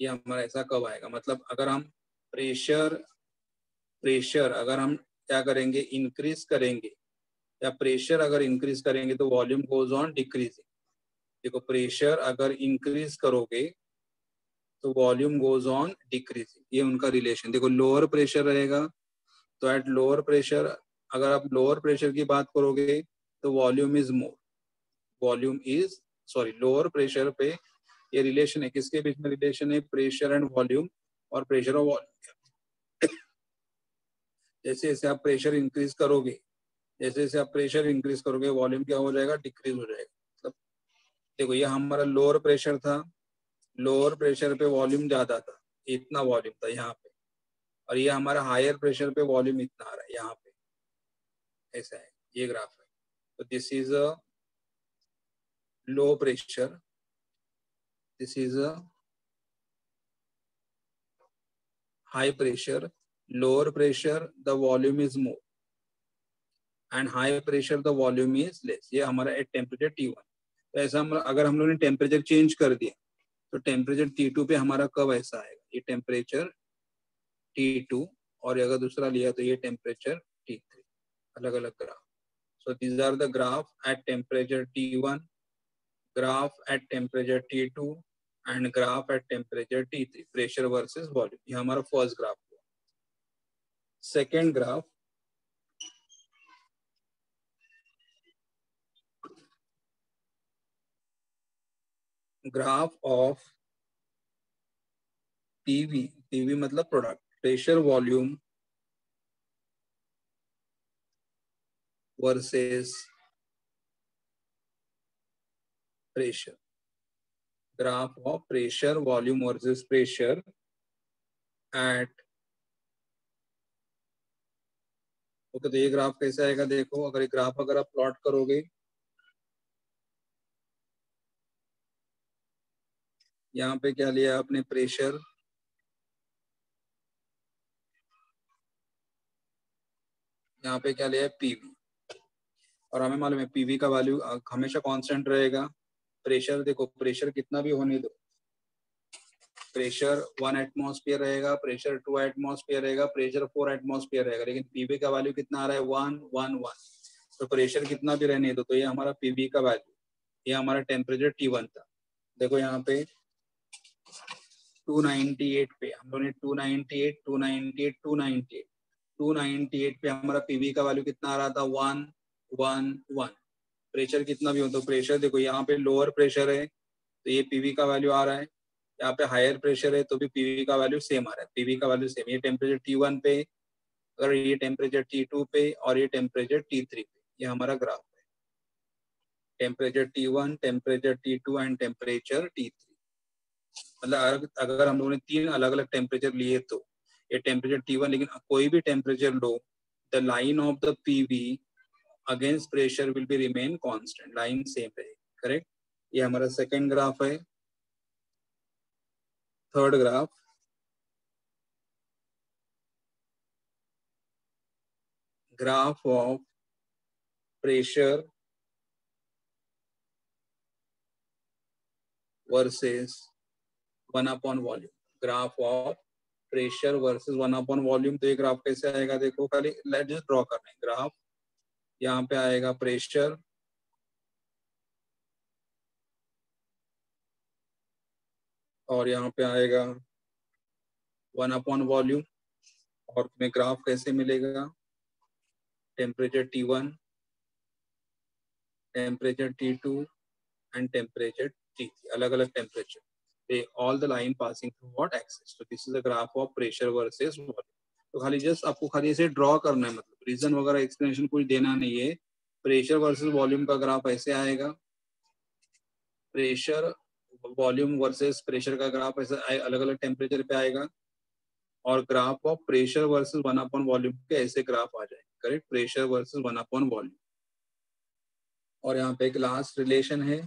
Speaker 1: ये हमारा ऐसा कब आएगा? मतलब अगर हम प्रेशर प्रेशर अगर हम क्या करेंगे? इंक्रीज करेंगे। या प्रेशर अगर इंक्रीज करेंगे तो वॉल्यूम गोज ऑन डिक्रीजिंग देखो प्रेशर अगर इंक्रीज करोगे तो वॉल्यूम गोज ऑन डिक्रीजिंग ये उनका रिलेशन देखो लोअर प्रेशर रहेगा तो एट लोअर प्रेशर अगर आप लोअर प्रेशर की बात करोगे तो volume is more volume is sorry lower pressure पे ये रिलेशन है। किसके बीच में रिलेशन है? प्रेशर एंड वॉल्यूम और प्रेशर और वॉल्यूम जैसे जैसे आप प्रेशर इंक्रीज करोगे, जैसे जैसे आप प्रेशर इंक्रीज करोगे वॉल्यूम क्या हो जाएगा? डिक्रीज हो जाएगा। मतलब देखो, ये हमारा लोअर प्रेशर था। लोअर प्रेशर पे वॉल्यूम ज़्यादा था। इतना वॉल्यूम था यहाँ पे। और ये हमारा हायर प्रेशर पे वॉल्यूम इतना आ रहा है यहाँ ऐसा है, ये ग्राफ है। तो this is a low pressure this is a high pressure, lower pressure, the volume is more. And high pressure, the volume is less. ये हमारा एट टेम्परेचर T1 तो ऐसा हम, अगर हम लोग ने टेम्परेचर चेंज कर दिया तो टेम्परेचर टी टू पे हमारा कब ऐसा आएगा? ये टेम्परेचर टी टू और अगर दूसरा लिया तो ये टेम्परेचर अलग अलग graph so these are the graph at temperature T one graph at temperature T two and graph at temperature T three pressure versus volume ये हमारा फ़र्स्ट ग्राफ हुआ. Second graph graph of PV, PV मतलब product, pressure volume versus pressure. Graph of pressure volume versus pressure at, okay तो ये graph कैसे आएगा? देखो, अगर ये ग्राफ अगर आप प्लॉट करोगे, यहाँ पे क्या लिया आपने? प्रेशर। यहाँ पे क्या लिया? पीवी और हमें मालूम है पीवी का वैल्यू हमेशा कांस्टेंट रहेगा। प्रेशर देखो प्रेशर कितना भी होने दो। प्रेशर वन एटमोसफियर रहेगा प्रेशर टू एटमोसफियर रहेगा प्रेशर फोर एटमोसफियर रहेगा। लेकिन पीवी का वैल्यू कितना आ रहा है? वन वन वन तो प्रेशर कितना भी रहने दो तो ये हमारा पीवी का वैल्यू ये हमारा टेम्परेचर टी वन था। देखो यहाँ पे 298 पे, हम लोगों ने 298 298 298 298 पे हमारा पीवी का वैल्यू कितना आ रहा था? वन वन वन प्रेशर कितना भी हो तो प्रेशर देखो, यहाँ पे लोअर प्रेशर है तो ये पीवी का वैल्यू आ रहा है। यहाँ पे हायर प्रेशर है तो भी पीवी का वैल्यू सेम आ रहा है। पीवी का वैल्यू सेम ये टेम्परेचर टी वन पे अगर ये टेम्परेचर टी टू पे, और ये टेम्परेचर टी थ्री पे, ये हमारा ग्राफ है। Temperature T one temperature T two and temperature T three मतलब अगर हम लोगों ने तीन अलग अलग टेम्परेचर लिए तो ये टेम्परेचर टी वन लेकिन कोई भी temperature low the line of the PV against pressure will be remain constant line same रहेगी करेक्ट ये हमारा सेकेंड ग्राफ है। Third graph graph of pressure versus 1 upon volume graph of pressure versus 1 upon volume तो ये graph कैसे आएगा? देखो, खाली लेट जस्ट ड्रॉ करना है। ग्राफ यहाँ पे आएगा प्रेशर और यहाँ पे आएगा वन अपॉन वॉल्यूम और तुम्हें ग्राफ कैसे मिलेगा? Temperature T one temperature T two and temperature T three अलग अलग temperature they all the line passing through what axis? So this is a graph of pressure तो खाली जस्ट आपको खाली ऐसे ड्रॉ करना है मतलब रीजन वगैरह एक्सप्लेनेशन कुछ देना नहीं है। प्रेशर वर्सेस वॉल्यूम का ग्राफ ऐसे आएगा। प्रेशर वॉल्यूम वर्सेस प्रेशर का ग्राफ ऐसे अलग अलग टेम्परेचर पे आएगा। और graph of pressure versus one upon volume के ऐसे ग्राफ आ जाएँगे correct pressure versus one upon volume और यहाँ पे एक लास्ट रिलेशन है।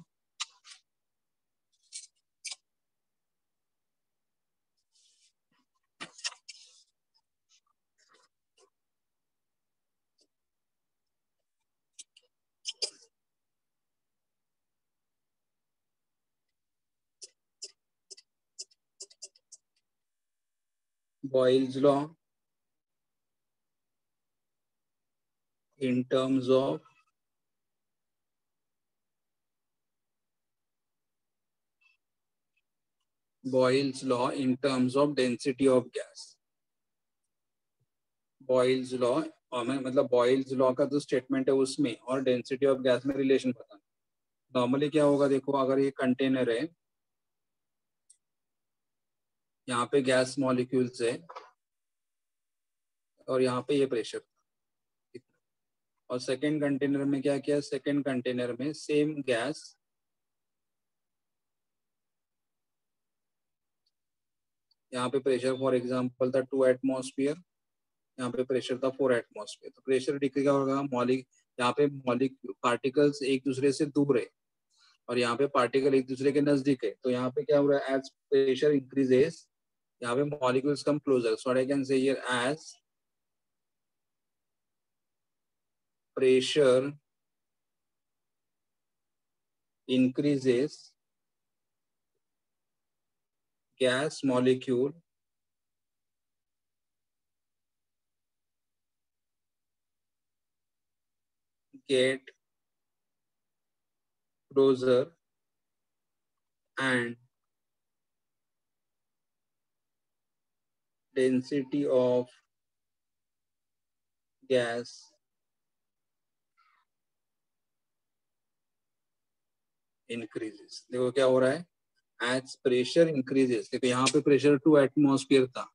Speaker 1: Boyle's law in terms of Boyle's law in terms of density of gas. Boyle's law, और मैं मतलब बॉयल्स लॉ का जो स्टेटमेंट है उसमें और डेंसिटी ऑफ़ गैस में रिलेशन बताना नॉर्मली क्या होगा देखो, अगर ये कंटेनर है यहाँ पे गैस मॉलिक्यूल्स है और यहाँ पे ये प्रेशर। और सेकेंड कंटेनर में क्या किया? सेकेंड कंटेनर में सेम गैस यहाँ पे प्रेशर फॉर एग्जांपल था टू एटमोसफियर यहाँ पे प्रेशर था फोर एटमोसफियर तो प्रेशर डिक्री क्या होगा? मॉलिक यहाँ पे मॉलिक पार्टिकल्स एक दूसरे से दूर है और यहाँ पे पार्टिकल एक दूसरे के नज़दीक है। तो यहाँ पे क्या हो रहा है? एज प्रेशर इंक्रीजेस यहाँ पे molecules come closer. So what I can say here as pressure increases gas molecule get closer and density of gas. Increases. देखो क्या हो रहा है? एज प्रेशर इंक्रीजेस देखो यहाँ पे प्रेशर टू एटमोस्फियर था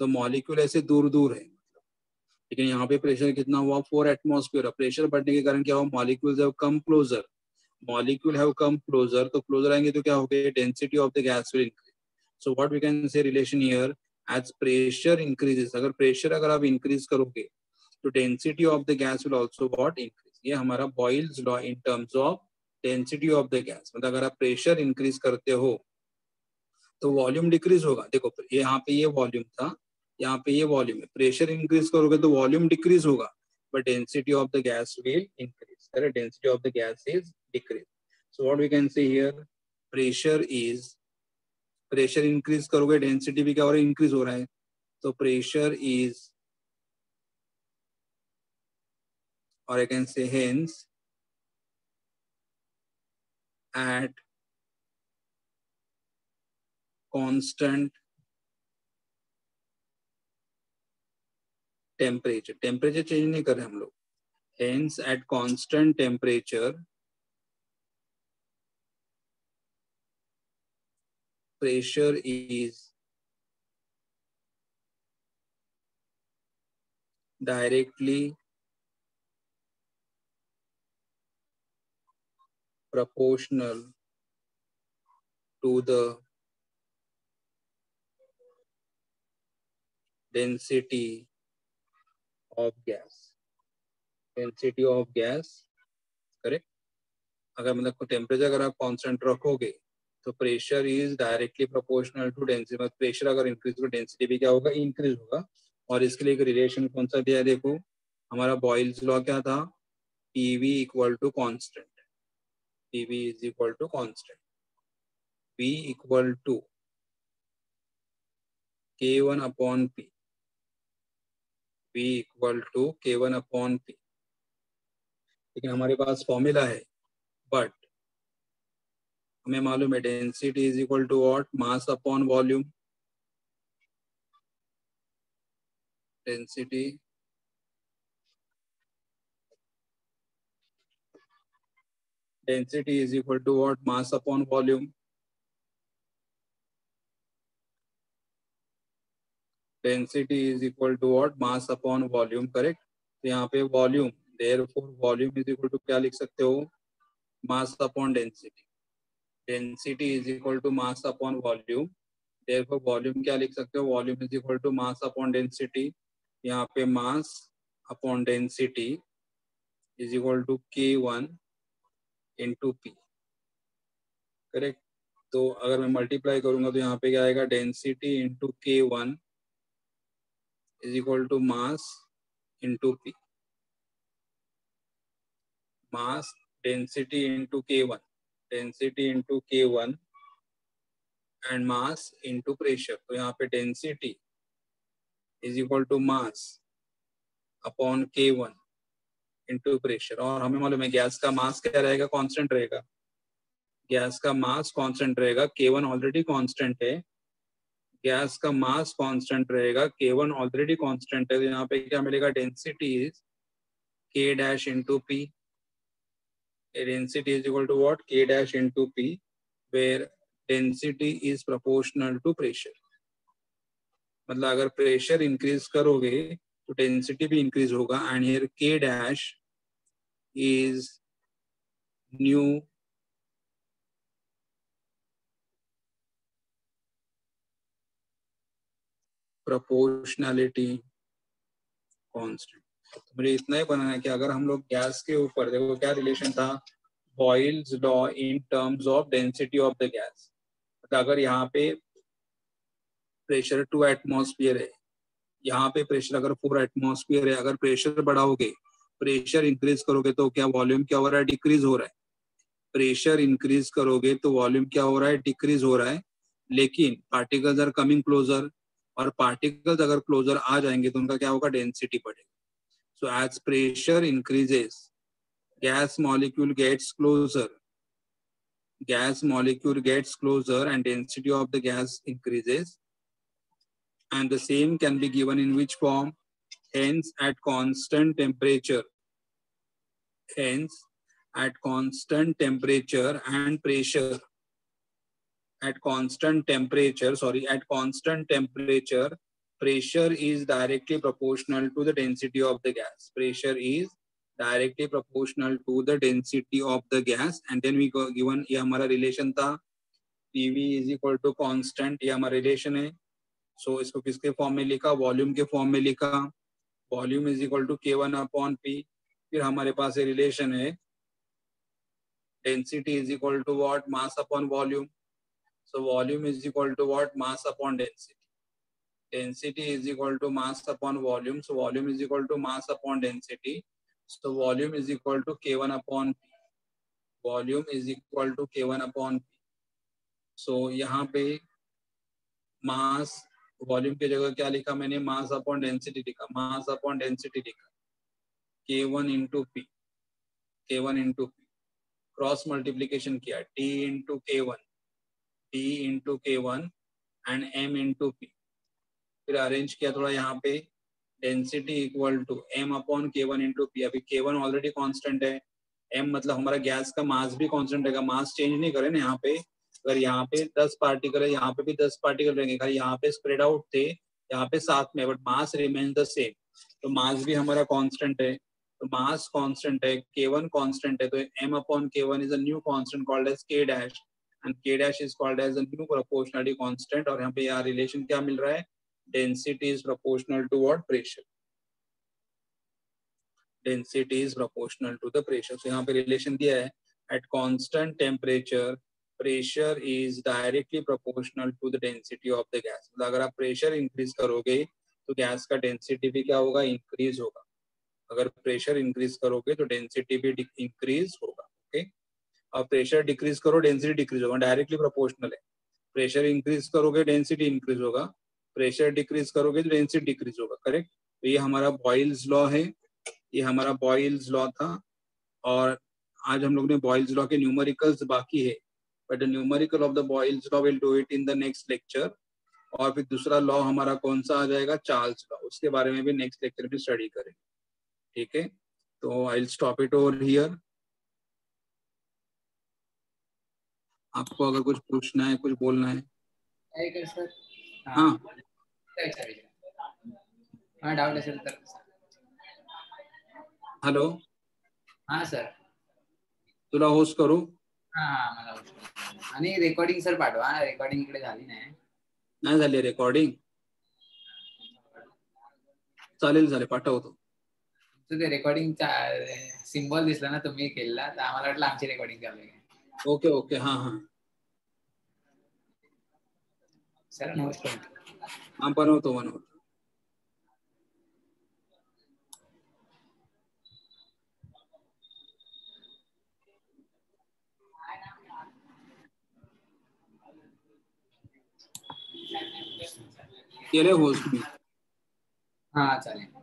Speaker 1: तो मॉलिक्यूल ऐसे दूर दूर है। लेकिन यहाँ पे प्रेशर कितना हुआ? फोर एटमोस्फियर प्रेशर बढ़ने के कारण क्या हुआ? Molecules have come closer molecule have come closer तो क्लोजर आएँगे तो क्या हो गया density of the gas will increase so what we can say relation here as pressure increases अगर प्रेशर अगर आप इंक्रीज करोगे तो density of the gas will also what increase ये हमारा Boyle's law in terms of density of the gas मतलब अगर आप प्रेशर इंक्रीज करते हो तो वॉल्यूम डिक्रीज होगा। देखो यहाँ पे ये वॉल्यूम था यहाँ पे ये वॉल्यूम है। प्रेशर इंक्रीज करोगे तो वॉल्यूम डिक्रीज होगा but density of the gas will increase? Density of the gas is decrease. So what we can say here, pressure is pressure increase करोगे डेंसिटी भी क्या हो रहा है इंक्रीज हो रहा है। तो प्रेशर इज़ और I can say hence at constant temperature temperature change नहीं कर रहे हम लोग। Hence at constant temperature pressure is directly proportional to the density of gas density of gas correct अगर मतलब टेम्परेचर अगर आप कांस्टेंट रखोगे तो pressure is directly proportional to density मतलब प्रेशर अगर इंक्रीज हो डेंसिटी भी क्या होगा? इंक्रीज होगा। और इसके लिए एक रिलेशन कौन सा दिया देखो, हमारा बॉयल्स लॉ क्या था? PV equal to constant PV is equal to constant P equal to K one upon P P. Equal to K one upon P लेकिन हमारे पास फॉर्मूला है बट हमें मालूम है density is equal to what mass upon volume density density is equal to what mass upon volume density is equal to what mass upon volume correct तो यहाँ पे volume therefore volume is equal to क्या लिख सकते हो? Mass upon density density is equal to mass upon volume therefore volume क्या लिख सकते हो volume is equal to mass upon density यहाँ पे mass upon density is equal to k1 into p correct तो अगर मैं मल्टीप्लाई करूँगा तो यहाँ पे क्या आएगा density into K one is equal to mass into P. Mass density into K1. Density into K1 and mass into pressure. तो यहाँ पे density is equal to mass upon K1 into pressure. और हमें मालूम है गैस का मास क्या रहेगा कांस्टेंट रहेगा गैस का मास कांस्टेंट रहेगा K1 ऑलरेडी कांस्टेंट है गैस का मास कांस्टेंट रहेगा के वन ऑलरेडी कांस्टेंट है तो यहाँ पे क्या मिलेगा density is K dash into P density is equal to what K dash into P where density is proportional to pressure मतलब अगर प्रेशर इंक्रीज करोगे तो डेंसिटी भी इंक्रीज होगा and here K dash is new proportionality constant तो मुझे इतना ही बनाना है कि अगर हम लोग गैस के ऊपर, देखो क्या रिलेशन था? Boyle's law in terms of density of the gas अगर यहाँ पे प्रेशर टू एटमोस्फियर है, यहाँ पे प्रेशर अगर फोर एटमोसफियर है, अगर प्रेशर बढ़ाओगे प्रेशर इंक्रीज करोगे तो क्या वॉल्यूम क्या हो रहा है? डिक्रीज हो रहा है। प्रेशर इंक्रीज करोगे तो वॉल्यूम क्या हो रहा है? डिक्रीज हो रहा है। लेकिन पार्टिकल्स आर कमिंग क्लोजर और पार्टिकल्स अगर क्लोजर आ जाएँगे तो उनका क्या होगा? डेंसिटी बढ़ेगा। So as pressure increases, gas molecule gets closer. Gas molecule gets closer and density of the gas increases. And the same can be given in which form? Hence, at constant temperature. Hence, at constant temperature and pressure, at constant temperature, sorry, at constant temperature pressure is directly proportional to the density of the gas. Pressure is directly proportional to the density of the gas. And then we go given ये हमारा relation था PV is equal to constant ये हमारा relation है. So किसके form में लिखा volume के फॉर्म में लिखा volume is equal to K one upon P फिर हमारे पास ये रिलेशन है density is equal to what mass upon volume So volume is equal to what? Mass upon density. Density is equal to mass upon volume. So volume is equal to mass upon density. So volume is equal to K1 upon P. Volume is equal to K1 upon P. So यहाँ पे mass volume की जगह क्या लिखा मैंने mass upon density लिखा mass upon density लिखा K one into P K one into P cross multiplication किया T into K one T into K one and M into P फिर अरेंज किया थोड़ा यहाँ पे। Density equal to M upon K one into P अभी K one already constant है। M मतलब हमारा गैस का मास भी कॉन्स्टेंट रहेगा। मास चेंज नहीं करे ना यहाँ पे। अगर यहाँ पे दस पार्टिकल है, यहाँ पे भी दस पार्टिकल रहेंगे। खाली यहाँ पे स्प्रेड आउट थे, यहाँ पे साथ में but mass remain the same तो मास भी हमारा कॉन्स्टेंट है। तो मास कॉन्स्टेंट है के वन कॉन्स्टेंट है। तो M upon K one is a new constant called as K dash and K dash is called as a new proportionality constant और यहाँ पे यहाँ रिलेशन क्या मिल रहा है? Density is proportional to what pressure density is proportional to the pressure so यहाँ पे relation दिया है at constant temperature pressure is directly proportional to the density of the gas मतलब अगर आप pressure increase करोगे तो गैस का डेंसिटी भी क्या होगा इंक्रीज होगा अगर प्रेशर इंक्रीज करोगे तो डेंसिटी भी इंक्रीज होगा ओके okay? और प्रेशर डिक्रीज करो डेंसिटी डिक्रीज होगा डायरेक्टली प्रोपोर्शनल है प्रेशर इंक्रीज करोगे डेंसिटी इंक्रीज होगा प्रेशर डिक्रीज करोगे तो डेंसिटी डिक्रीज होगा करेक्ट तो ये हमारा बॉयल्स लॉ है, ये हमारा बॉयल्स लॉ था, और आज हम लोग ने बॉयल्स लॉ के न्यूमेरिकल्स बाकी है but numerical of the Boyle's law will do it in the next lecture और फिर दूसरा लॉ हमारा कौन सा आ जाएगा? चार्ल्स लॉ उसके बारे में भी नेक्स्ट लेक्चर में स्टडी करेंगे ठीक है? तो I stop it over here आपको अगर कुछ पूछना है, कुछ बोलना है? हाँ।
Speaker 2: हाँ डाउट असेल तर
Speaker 1: हॅलो।
Speaker 2: हा सर।
Speaker 1: तुला होस्ट करू?
Speaker 2: हा हा मला host आणि रेकॉर्डिंग सर पाठवा रेकॉर्डिंग इकडे झाली नाही.
Speaker 1: नाही झाली रेकॉर्डिंग चालेल चालेल पाठवतो.
Speaker 2: ते रेकॉर्डिंगचा सिम्बॉल दिसला ना तुम्ही केलेला तर आम्हाला वाटलं आमची रेकॉर्डिंग चालू आहे.
Speaker 1: ओके ओके हाँ हाँ. हाँ केले होस्ट मी
Speaker 2: हा चालेल